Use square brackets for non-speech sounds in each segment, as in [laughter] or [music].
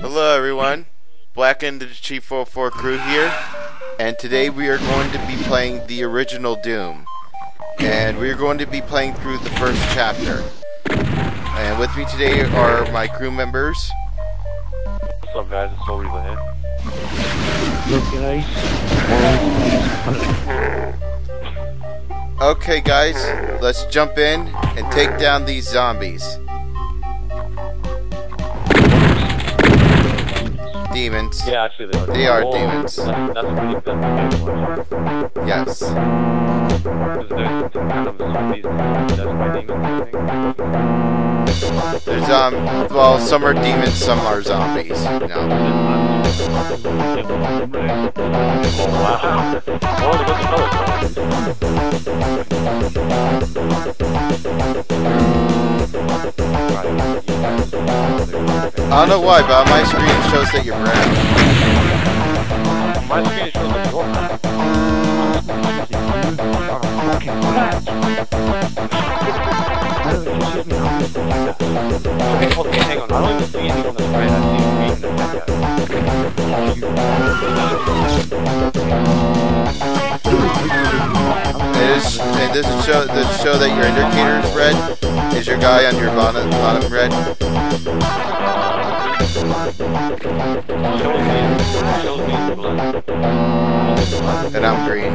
Hello everyone, Black End of the Chief 404 crew here, and today we are going to be playing the original Doom. And we are going to be playing through the first chapter. And with me today are my crew members. What's up guys, it's Soul Reaver here. Okay guys, let's jump in and take down these zombies. Demons. Yeah, actually they are. They are Oh, demons. That's, that's pretty good. Yes. There's kind of zombies that's by demons, I think. There's um well some are demons, some are zombies. You know. Wow. They got the colors. I don't know why, but my screen shows that you're brown. My screen shows like your Okay, okay, hang on. I don't even see anyone that's red. I see green. It is. It doesn't show. Does show that your indicator is red? Is your guy on your bottom bottom red? And I'm green.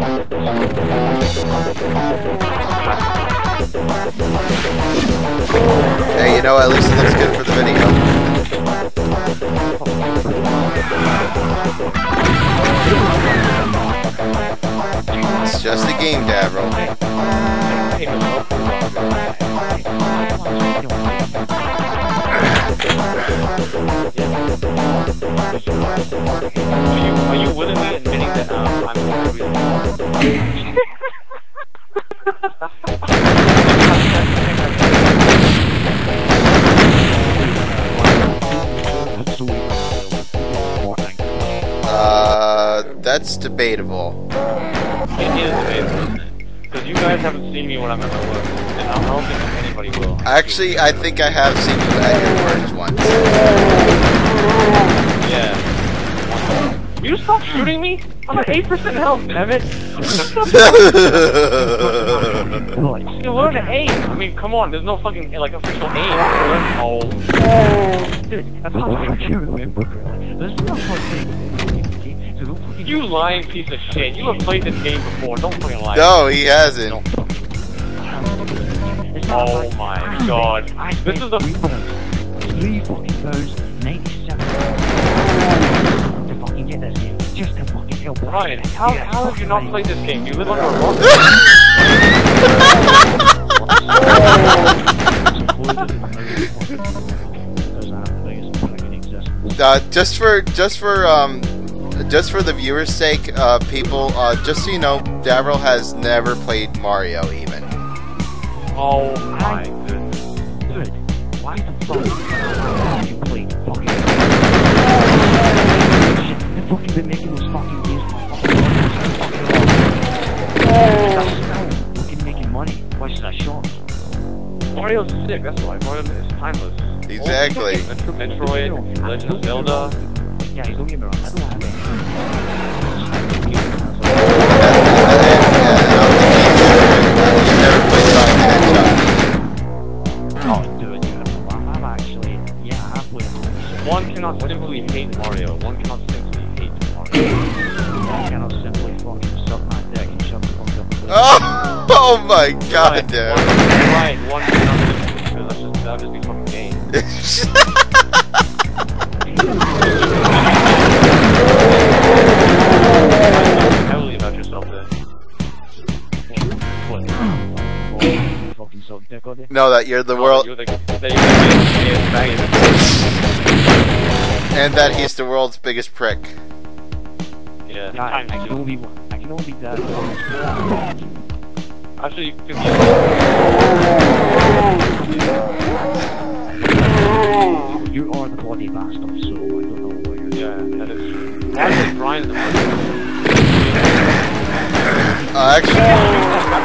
Hey, you know, at least it looks good for the video. It's just a game, Davrel. Hey, Are you, are you willingly admitting that um, I'm the [laughs] that's debatable. It is debatable. Because you guys haven't seen me when I'm at my worst, and I don't think anybody will. Actually, I think I have seen you at your worst once. Yeah. You stop shooting me? I'm at 8% health, damn it! [laughs] You learn to aim! I mean, come on, there's no fucking, like, official aim. Oh. You lying piece of shit. You have played this game before, don't fucking lie. no, he hasn't. Oh my god. This is a... three fucking pounds, ninety-seven. To fucking get this game, just to fucking help. Ryan, how, how have you not played this game? You live under a rock? [laughs] Uh, just for just for um just for the viewers' sake, uh, people, uh, just so you know, Daryl has never played Mario even. Oh my goodness. Dude, why the fuck you play fucking shit? They've fucking been making those fucking games for fucking That's still fucking making money. Why should I short? Mario's sick, that's why. Mario is timeless. Exactly. Metro- Metroid, Legend of Zelda. Yeah, don't get me wrong. I don't have cannot simply hate Mario. One cannot simply hate Mario. I cannot simply fucking suck my dick and shut the fuck up. Oh, [laughs] oh my god, Right, one, right, one cannot simply that's just, that just be fucking gay. Heavily about yourself there. What? fucking suck dick on it. no, that you're the No, world, You're the, that you're the gayest, gayest faggot. And that he's the world's biggest prick. Yeah, Yeah, I, I times can two. only, I can only be that. Actually, you could be You are the bloody bastard, so I don't know what you're Yeah, that is true. Actually, Brian's the one. Uh, actually,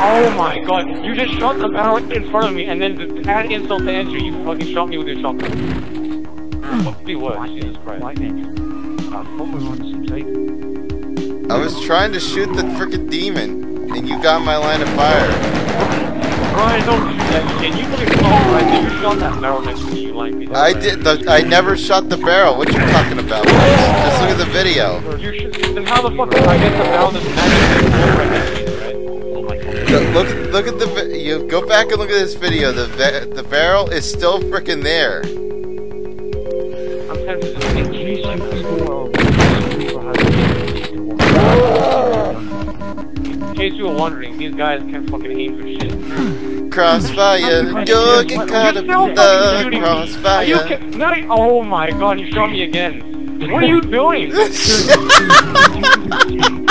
Oh my god, you just shot the barrel in front of me and then to add insult to injury, you fucking shot me with your shotgun. What be what? Jesus Christ. I thought we were on the same side. I was trying to shoot the frickin' demon, and you got my line of fire. Brian, don't shoot that shit. You fucking saw right there. You shot that barrel next to me, you like me. I did. The, I never shot the barrel. What you talking about? Just look at the video. You should, then how the fuck did I get the barrel that's magically right next to me, right? Oh my god. Look, look, look at the. You go back and look at this video. The the barrel is still frickin' there. I'm tempted to In case you you people are super high In case you were wondering, these guys can't fucking aim for shit. Crossfire, you'll get caught up in the you crossfire. ki- oh my god, you shot me again. What are you doing? [laughs]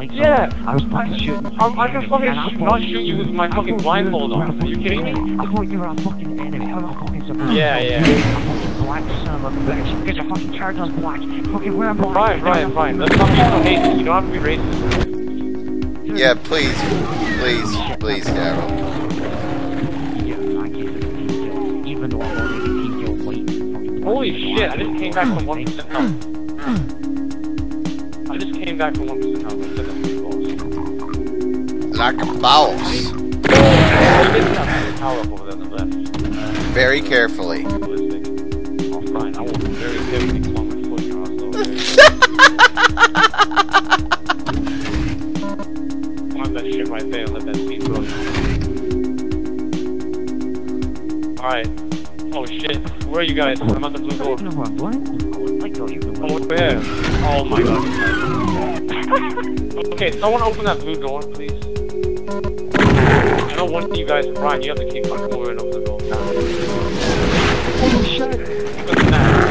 The fucking lights Yeah. on. I was about to shoot. I'm, I can fucking And I sh- thought- not shoot you with my fucking blindfold you on. Are you kidding me? I thought you were a fucking enemy. How am I fucking surprised? Yeah, yeah. You fucking black son of a bitch. Get your fucking character's black. Fucking wear black. Fine, fine, fine. Let's not be so hasty. You don't have to be racist. Yeah, please, please, please, Daryl. Yeah, I can't do team kill. Even though I'm already team kill white. fucking Holy shit, I just came back from 1% health. A boss. You didn't have power up over there on the. Very carefully. Ballistic. Oh, fine. I will very carefully claw my foot here. I'll slow Want that shit right there let that seed grow. Alright. Oh shit. Where are you guys? I'm at the blue door. No, I'm blind. I thought you were Oh, where? Oh my god. Okay, someone open that blue door, please. I don't want you guys, Brian, you have to keep and open the door. Oh shit. Look at that.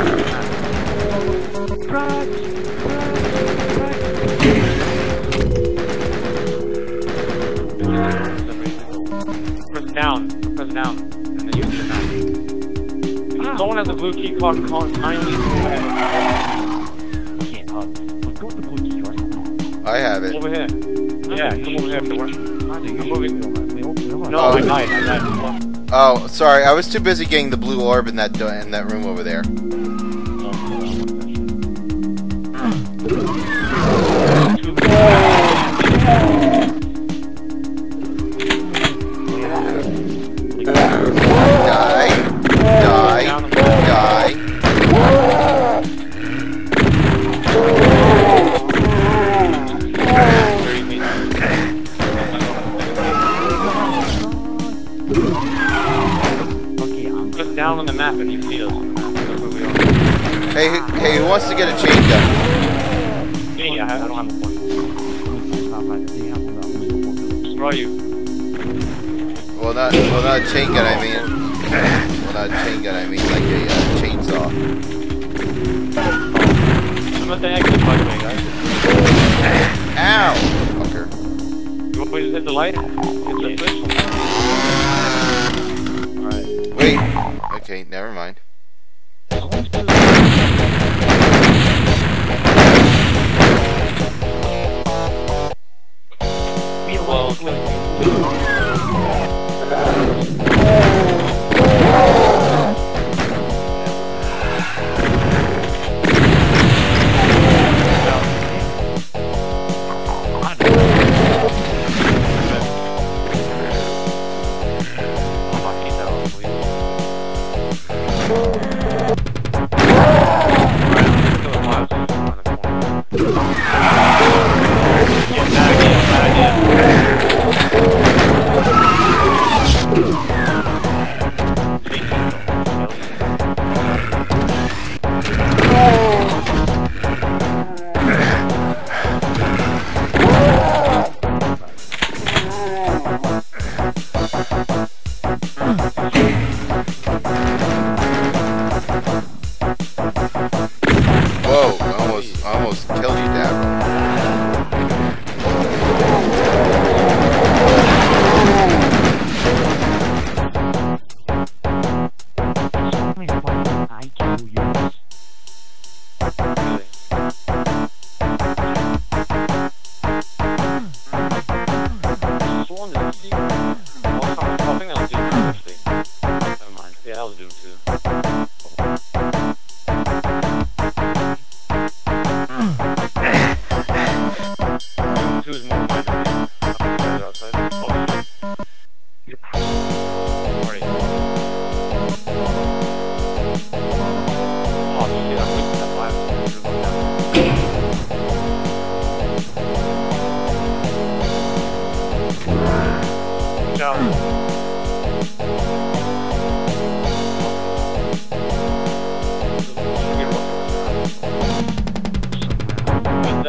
Press down. Press down. And then you hit the someone has a blue key card, kindly I have it. Over here. Yeah, come over here. We're- I do. I'm moving. We all, No, Oh. I died. I died. Oh, sorry. I was too busy getting the blue orb in that in that room over there. Wants to get a chain gun? Me, I, I don't have a point. Where are you? Well, not well, not a chain gun. I mean, well, not a chain gun. I mean like a uh, chainsaw. I'm at the exit, by the way, guys. Ow, fucker. You want me to hit the light? Hit the switch? Alright. Wait. Okay, never mind.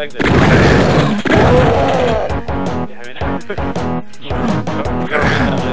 exit. Damn it. we gotta win that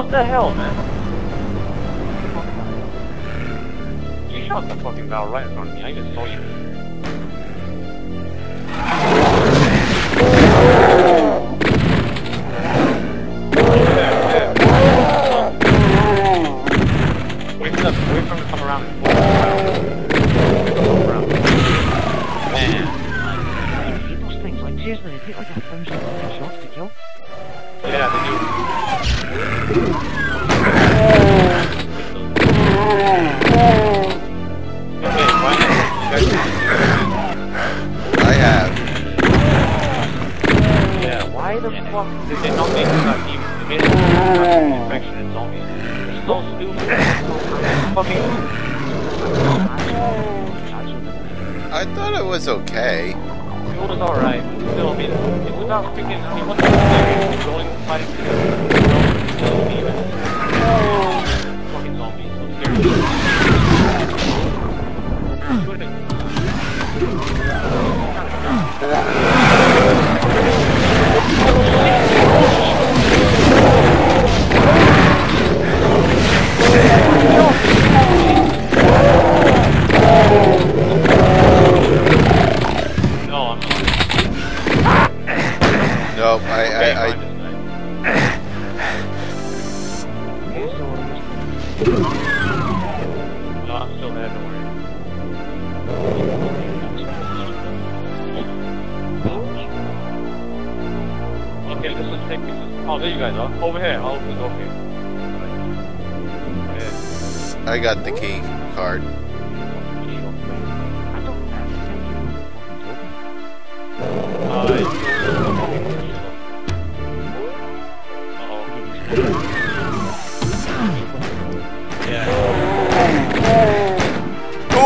What the hell, man? You shot the fucking barrel right in front of me. I even saw you. okay. It was alright. Still, I mean, it was not freaking. I mean, the going oh, fucking zombies? I'm. Oh! I, I... don't. Okay, this is taking. Oh, there you guys are. Over here. I'll open the door. I got the key card.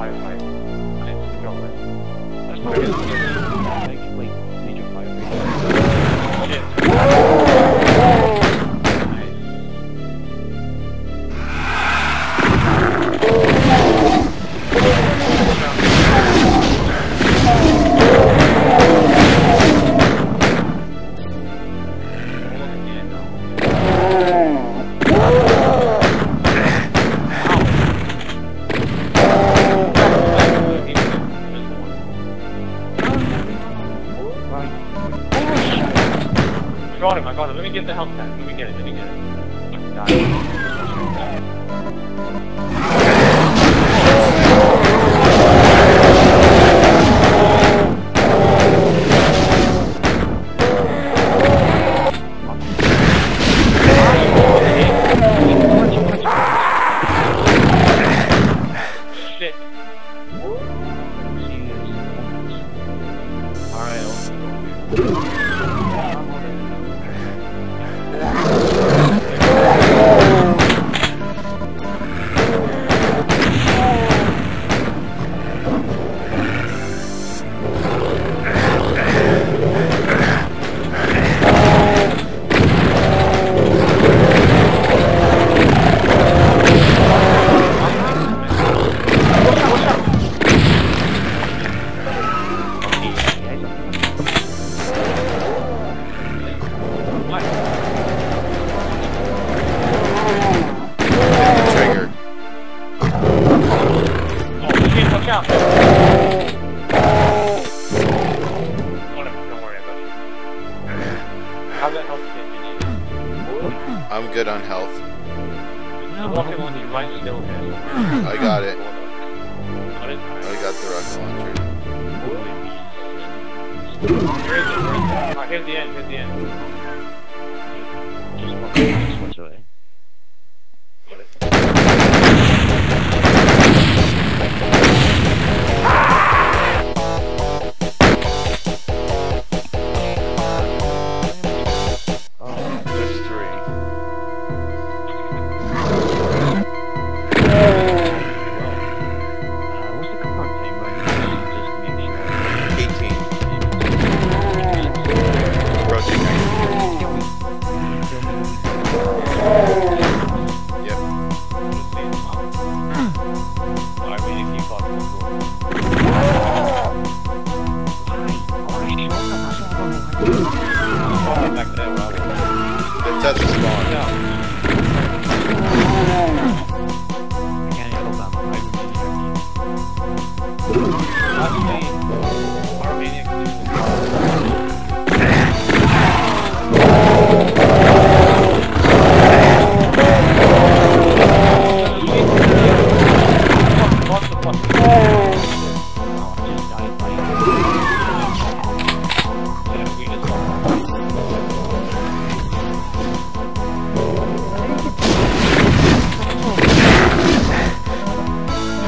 firefight. That's the job then. That's probably the thing. the health care.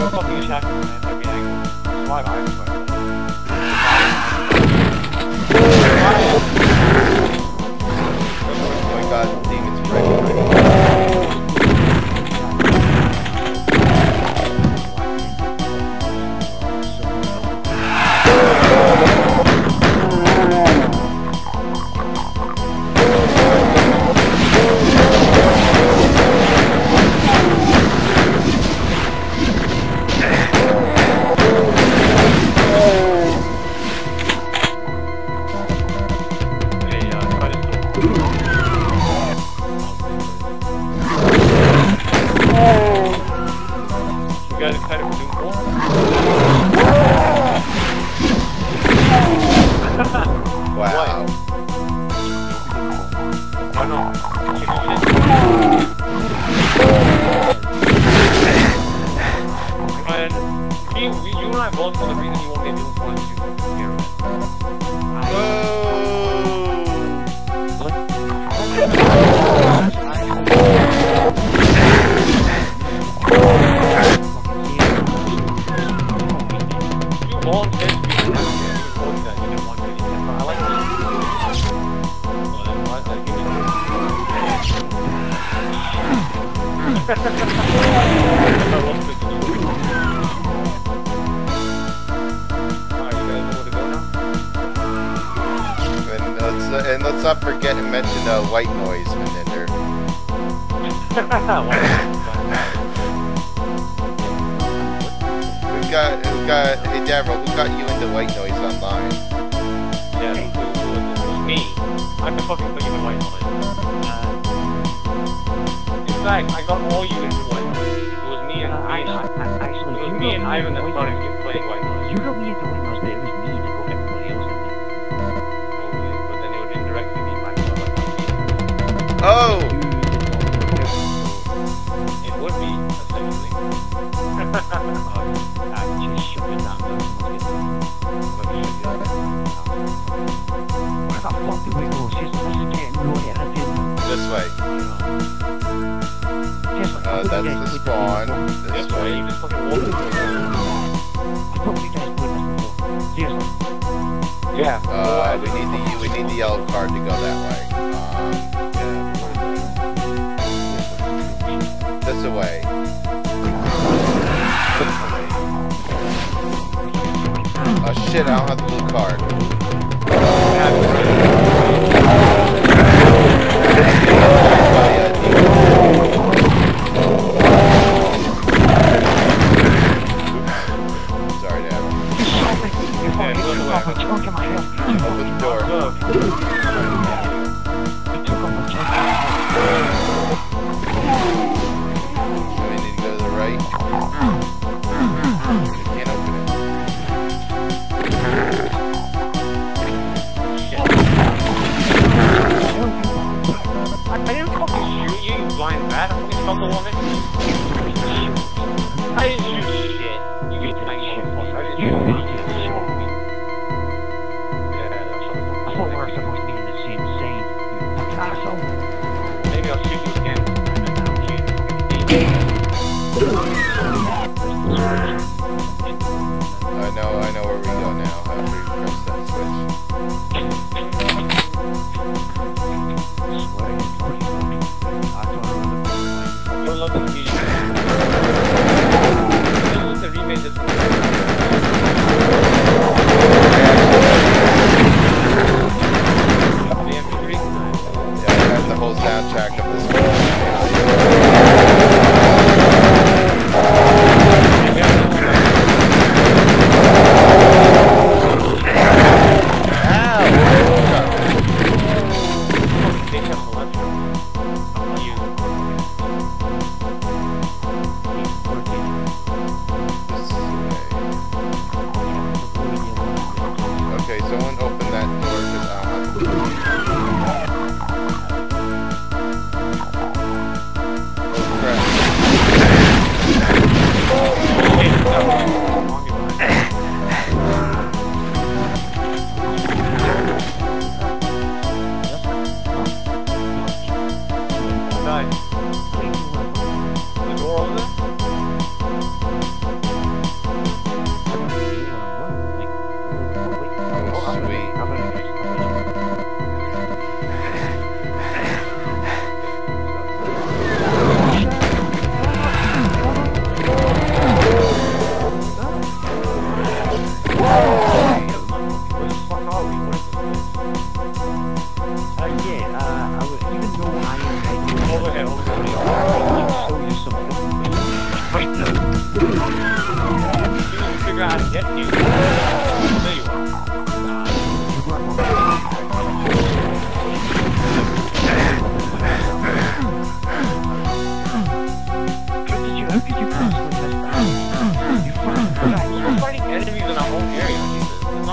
I will be attacking and they're getting fly by but Oh my god. This way. Uh, that's the spawn. This, way. Yeah. Uh, we need the we need the yellow card to go that way. Uh, this way. Oh shit, I don't have the blue card. happy.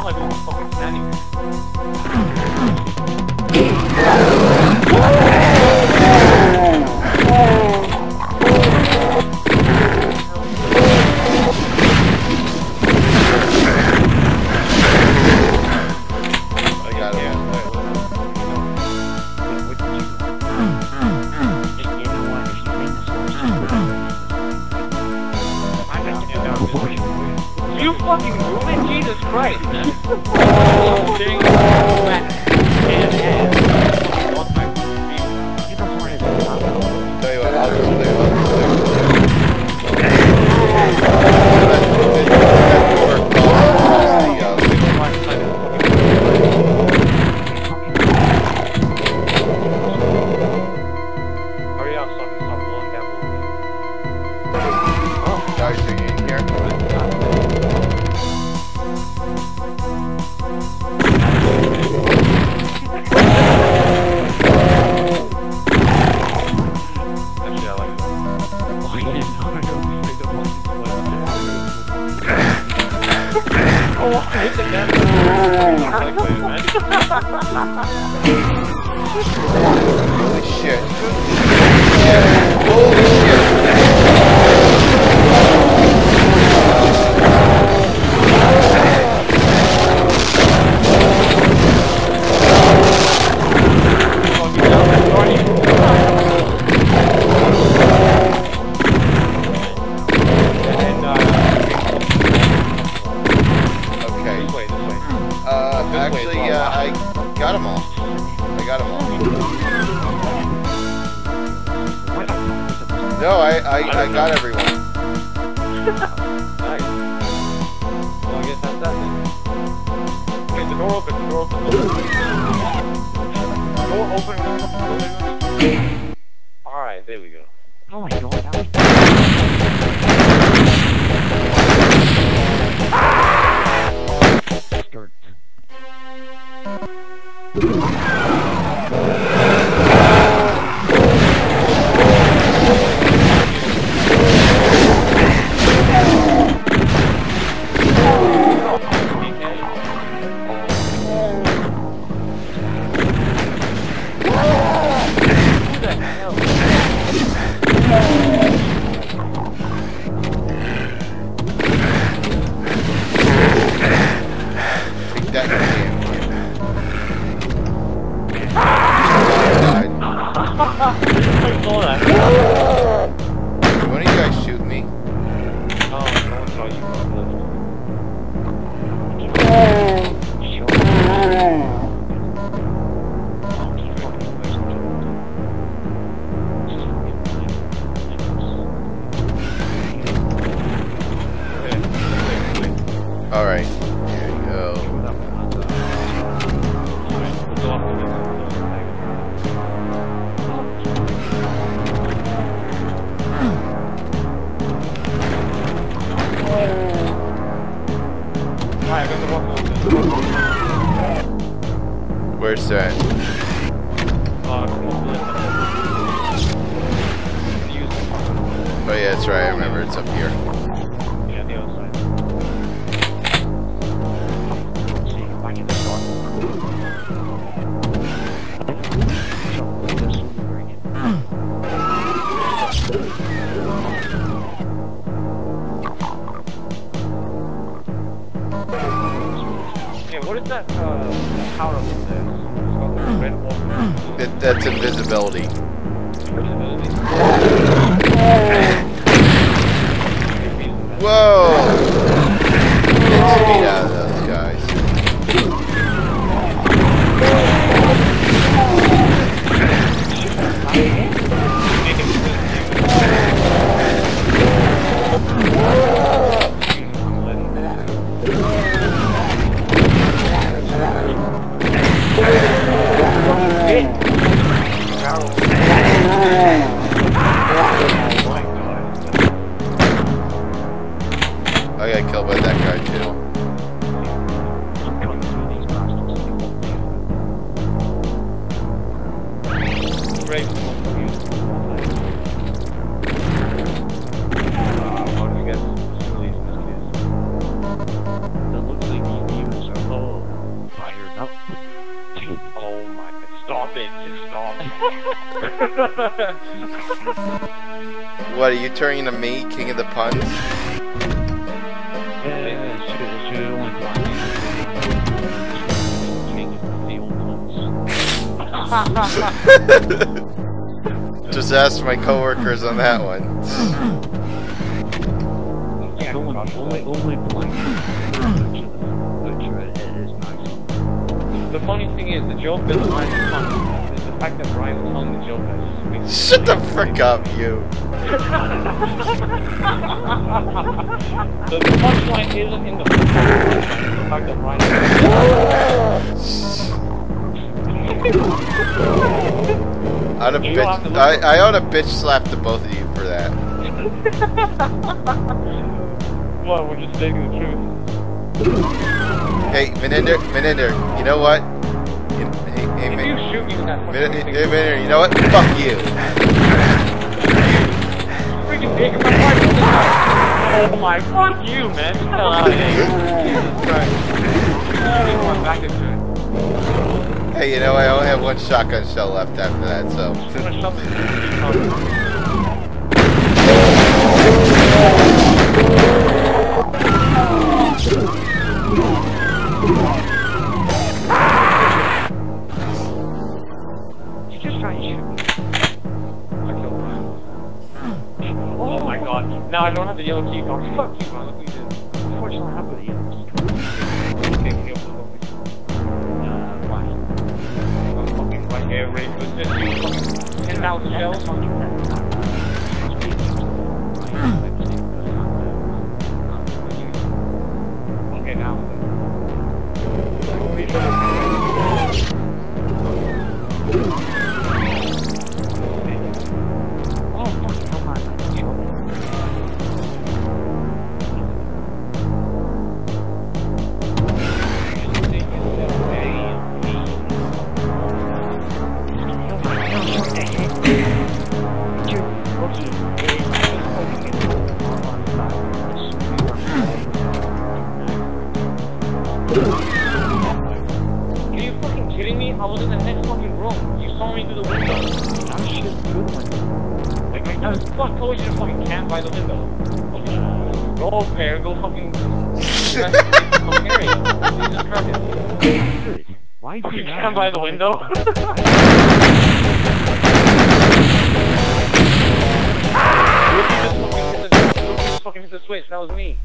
not living in a fucking anywhere. oh, I hit the gun. Holy shit. Holy shit. Where's that? Uh, oh yeah, that's right, I remember, it's up here. that uh, power up there? It, that's invisibility. Invisibility. Whoa! Whoa. turning into me, king of the puns? [laughs] Just ask my coworkers on that one. Only. The funny thing is, the joke is the fact that Ryan's tongue the joke. Shut the frick up, you! The, the punchline isn't in the punchline, it's the fact that Ryan I'd have You have to bitch, I, I ought to bitch slap the both of you for that. Well, we're just stating the truth. Hey, Meninder, Meninder, you know what? You- Hey, hey, If you shoot me with that hey, Meninder, you know what? Fuck you. Freaking taking my part. Oh my, fuck you, man. Get the hell out of here. Jesus [laughs] Christ. I'm back into it. Hey, you know, I only have one shotgun shell left after that, so. I'm gonna shove Now I don't have the yellow key card. Fuck you, man. Look what you did. Unfortunately, I. Okay, kill me. Uh, why? I'm fucking right here, ready to assist you. Fucking 10,000 [clears throat] shells. Okay, now. By the window. Fucking hit the- look, you just fucking hit the switch. That was me.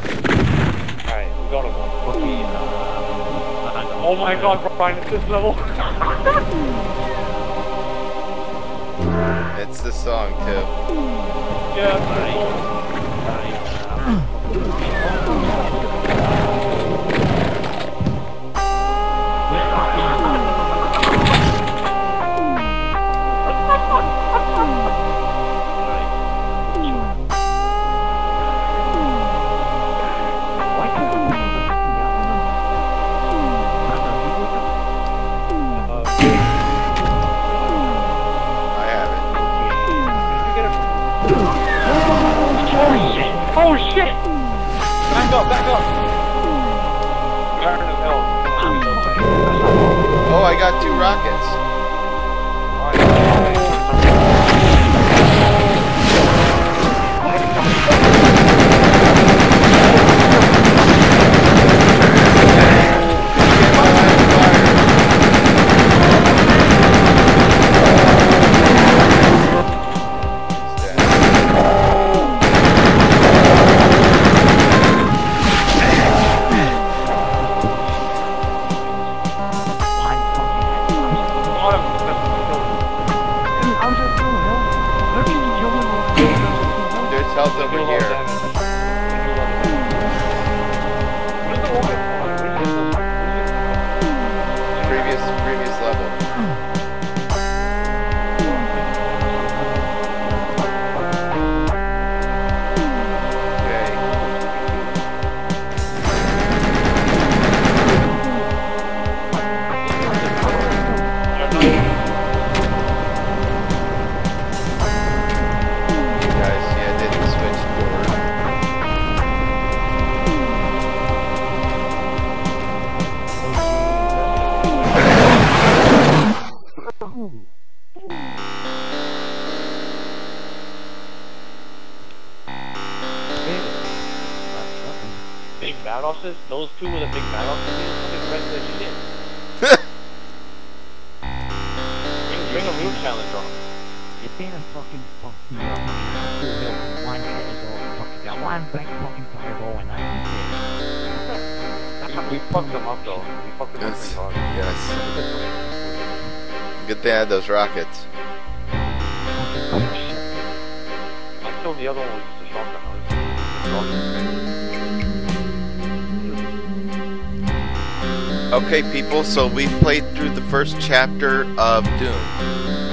Alright, we got him. Oh my god, Brian, it's this level. It's the song, too. yeah, got two rockets. Challenge on. You've been a fucking fucking full one head is all fucking got one big fucking fireball and that's We, we fucked them up though. We fucked them up pretty hard. Yes. Good thing I had those rockets. it. Fucking bullshit. I killed the other one with just a shotgun. Okay, people, so we've played through the first chapter of Doom.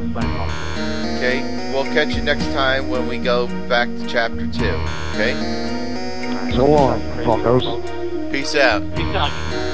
Guess that's us. Okay? We'll catch you next time when we go back to chapter 2. Okay? So long, fuckers. Peace out. Peace out.